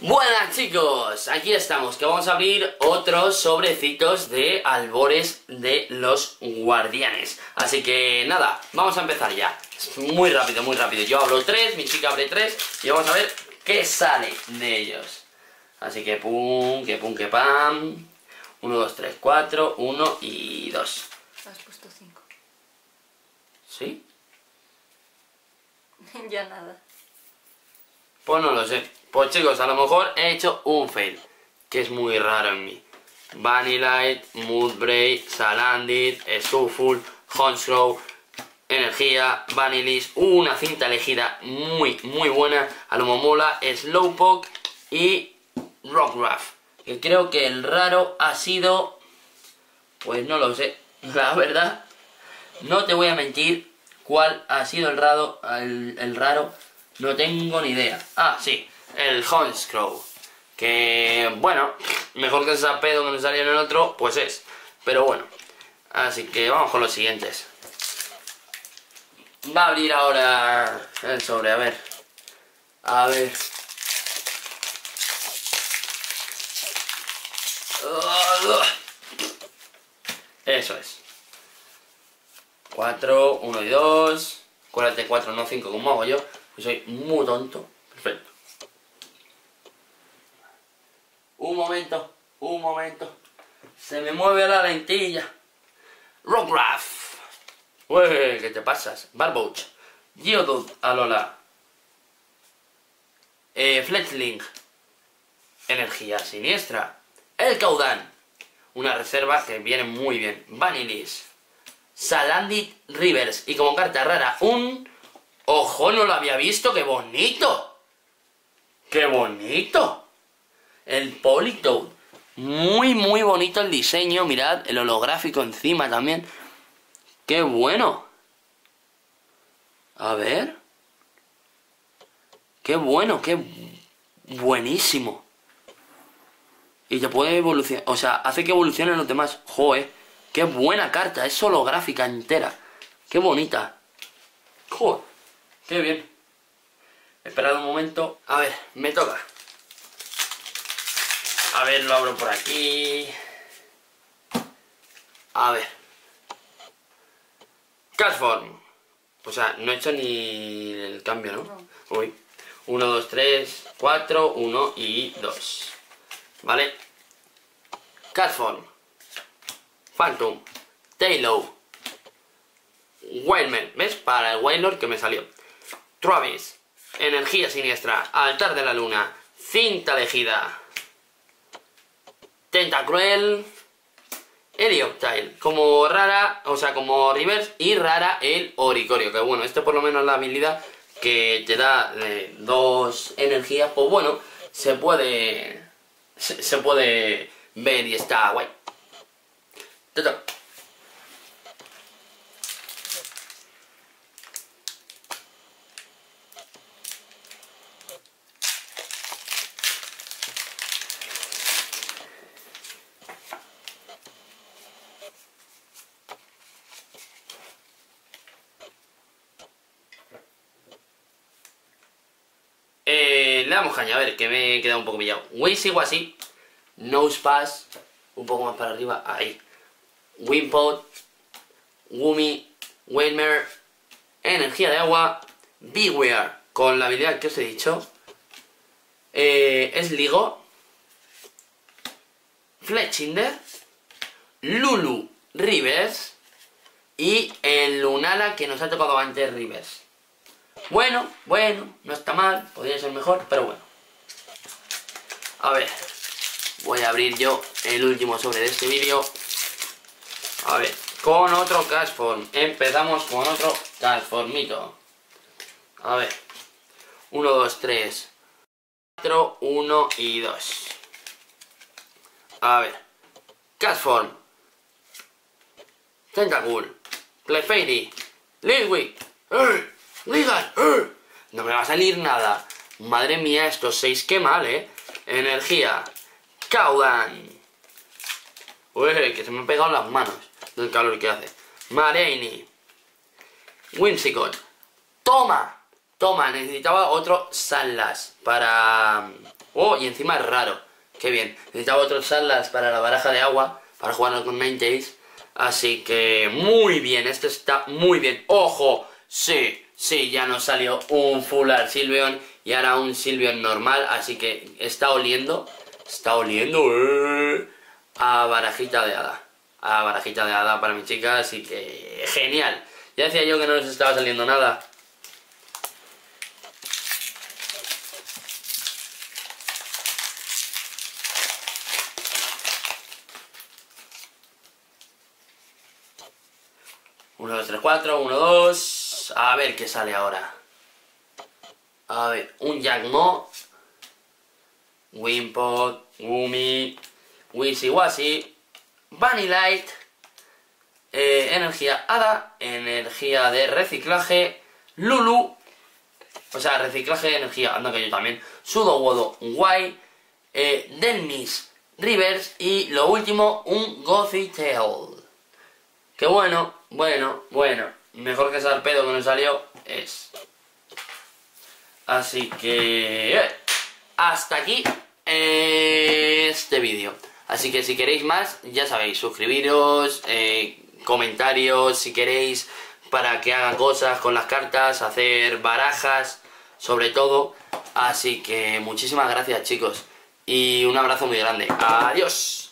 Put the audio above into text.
Buenas chicos, aquí estamos, que vamos a abrir otros sobrecitos de albores de los guardianes Así que nada, vamos a empezar ya Muy rápido, muy rápido Yo abro tres, mi chica abre tres Y vamos a ver qué sale de ellos Así que pum, que pum, que pam Uno, dos, tres, cuatro, uno y dos Has puesto cinco. ¿Sí? ya nada. Pues no lo sé. Pues chicos, a lo mejor he hecho un fail, que es muy raro en mí. Vanillite, Moodbray, Salandit, Stuful, Honsrow, Energía, Vanilis, una cinta elegida muy, muy buena, a lo mola, Slowpoke y Rockruff. Que creo que el raro ha sido... Pues no lo sé, la verdad. No te voy a mentir cuál ha sido el raro, el raro, no tengo ni idea. Ah, sí, el Hondscrow. Que, bueno, mejor que ese pedo que nos salió en el otro, pues es. Pero bueno, así que vamos con los siguientes. Va a abrir ahora el sobre, a ver. A ver. Eso es. 4, 1 y 2. Acuérdate 4, no 5 como hago yo. Pues soy muy tonto. Perfecto. Un momento, un momento. Se me mueve la lentilla. Rockruff. Uy, ¿qué te pasas? Barboach. Geodude, Alola. Eh, Fletchling. Energía siniestra. El Caudan. Una reserva que viene muy bien. Vanilis. Salandit Rivers. Y como carta rara, un... ¡Ojo! No lo había visto. ¡Qué bonito! ¡Qué bonito! El Politoad. Muy, muy bonito el diseño. Mirad, el holográfico encima también. ¡Qué bueno! A ver. ¡Qué bueno! ¡Qué buenísimo! Y te puede evolucionar. O sea, hace que evolucionen los demás. ¡Joe! ¡Qué buena carta! Es holográfica entera. ¡Qué bonita! ¡Joder! ¡Qué bien! Esperad un momento. A ver, me toca. A ver, lo abro por aquí. A ver. Cashform. O sea, no he hecho ni el cambio, ¿no? No. Uy. 1, 2, 3, 4, 1 y 2. ¿Vale? Cashform. Phantom. Taylor. Waymer. ¿Ves? Para el Wailor que me salió. Travis. Energía siniestra. Altar de la luna. Cinta elegida. Tentacruel. Helioptile. Como rara, o sea, como reverse y rara el Oricorio. Que bueno, este por lo menos la habilidad que te da eh, dos energías, pues bueno, se puede. Se, puede ver y está guay. Te toca. Eh, le damos caña, a ver, que me he quedado un poco pillado. Way sigo así. Nose Pass. Un poco más para arriba. Ahí. Wimpod. Wumi. Waymer. Energía de agua. Beware. Con la habilidad que os he dicho. Eh, es Ligo. Fletchinder. Lulu Rivers. Y el Lunala que nos ha tocado antes Rivers. Bueno, bueno, no está mal, podría ser mejor, pero bueno. A ver, voy a abrir yo el último sobre de este vídeo. A ver, con otro Cashform. Empezamos con otro Cashformito. A ver, 1, 2, 3, 4, 1 y 2. A ver, Cashform. Tentacool. Clefairy. Lidwick. ¡Eh! ¡Eh! No me va a salir nada. Madre mía, estos seis, qué mal, ¿eh? Energía. Caudan. Uy, que se me han pegado las manos del calor que hace. Mareini. Whimsicott. Toma. Toma, necesitaba otro Salas para... Oh, y encima es raro. Qué bien. Necesitaba otro Salas para la baraja de agua, para jugar con Ninetales. Así que muy bien, esto está muy bien. ¡Ojo! Sí, sí, ya nos salió un Full Art Silveon y ahora un Silveon normal. Así que está oliendo, está oliendo eh, a barajita de hada. A barajita de hada para mi chica, así que genial. Ya decía yo que no les estaba saliendo nada. Uno, dos, tres, cuatro, uno, dos... A ver qué sale ahora. A ver, un Jackmo. Wimpod, Gumi, Wisi Vanillite, eh, energía Hada, energía de reciclaje, Lulu, o sea, reciclaje de energía, anda que yo también, Sudowodo Guay, eh, Delmis Rivers y lo último, un Gothitail. Que bueno, bueno, bueno, mejor que Sarpedo que no salió es. Así que... Eh, hasta aquí este vídeo. Así que si queréis más, ya sabéis, suscribiros, eh, comentarios, si queréis, para que haga cosas con las cartas, hacer barajas, sobre todo. Así que muchísimas gracias chicos y un abrazo muy grande. Adiós.